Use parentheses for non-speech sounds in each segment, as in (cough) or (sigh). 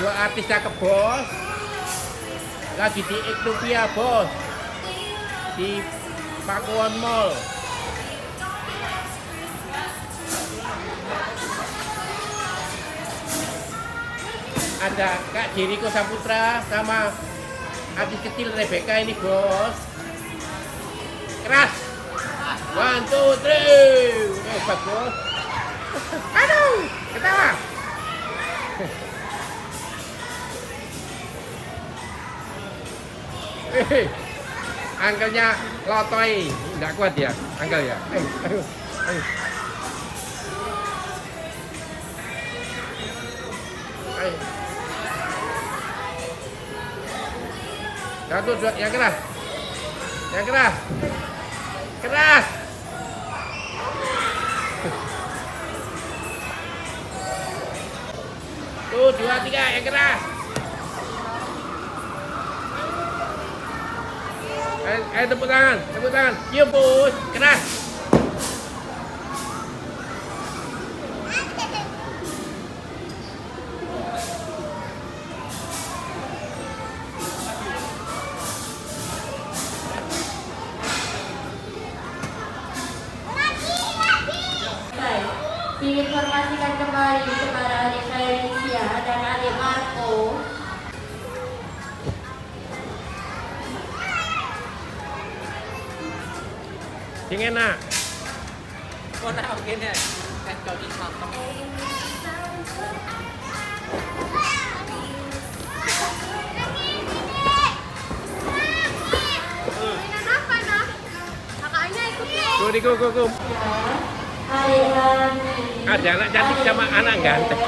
dua artis cakep bos. Lagi di Ektopia bos. Di Pakuan Mall. Ada Kak Jeriko Saputra sama artis kecil Rebecca ini bos. Keras. One two three. Hebat bos. Aduh ketawa (laughs) Eh, Angkelnya lotoi, nggak kuat ya, angkel ya. Ayo, ayo, ayo. Ayo. Satu, dua, yang keras. Yang keras. Keras. Tuh, dua, tiga, yang keras. Ayo, ayo tepuk tangan, tepuk tangan. Cium bos, keras. Baik, diinformasikan kembali kepada adik Felicia dan adik Marco Sing enak. Kan kau di. Tuh, di go, go, go. Ada anak cantik sama anak ganteng.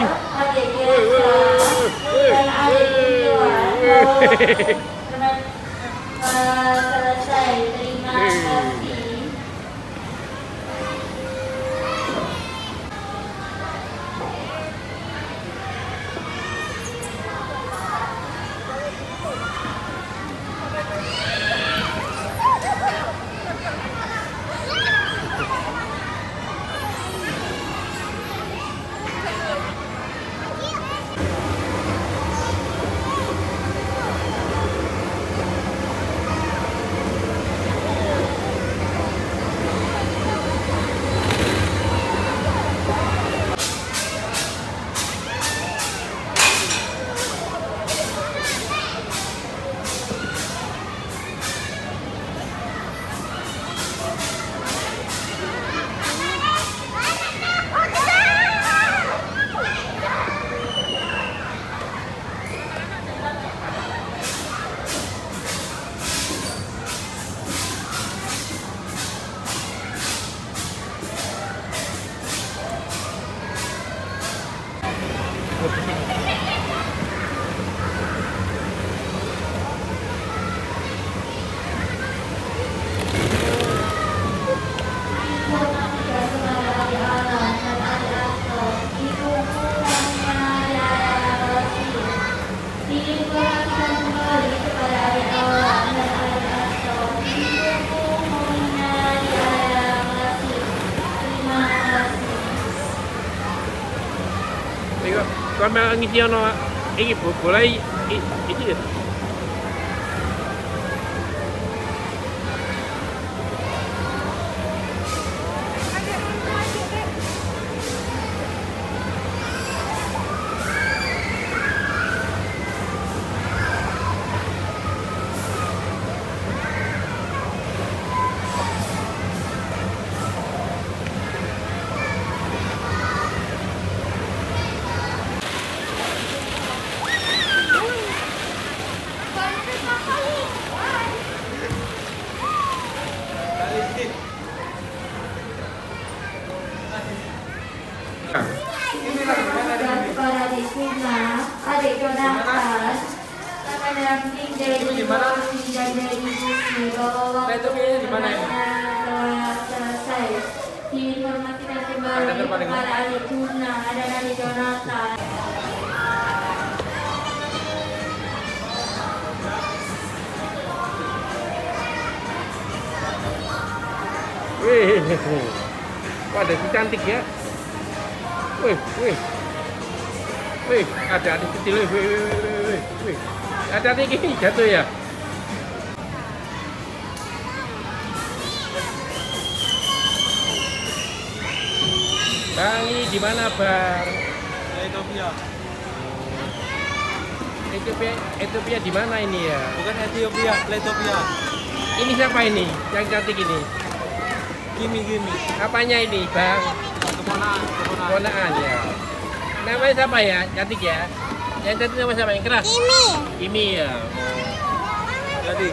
Komm mal irgendwie hier noch. Ich, wo, wo, ich, ich, ich, ich. Bahwa Nah, itu waktu kayaknya di mana kembali Ada depan kepada adik Kuna dan adik Jonathan. Wih, wah ada si cantik ya. Wih, wih, Wih, ada adik kecil. Wih, wih, wih, wih, wih. Ada adik ini jatuh ya. Ini di mana, Bang? Ethiopia. Ethiopia, Ethiopia di mana ini ya? Bukan Ethiopia, Ethiopia. Ini siapa ini? Yang cantik ini? Gimi gimi. Apanya ini, Bang? Keponaan, keponaan. Ponaan ya. Namanya siapa ya? Cantik ya? Yang cantik nama siapa? Yang keras? Kimi. Kimi ya. Jadi,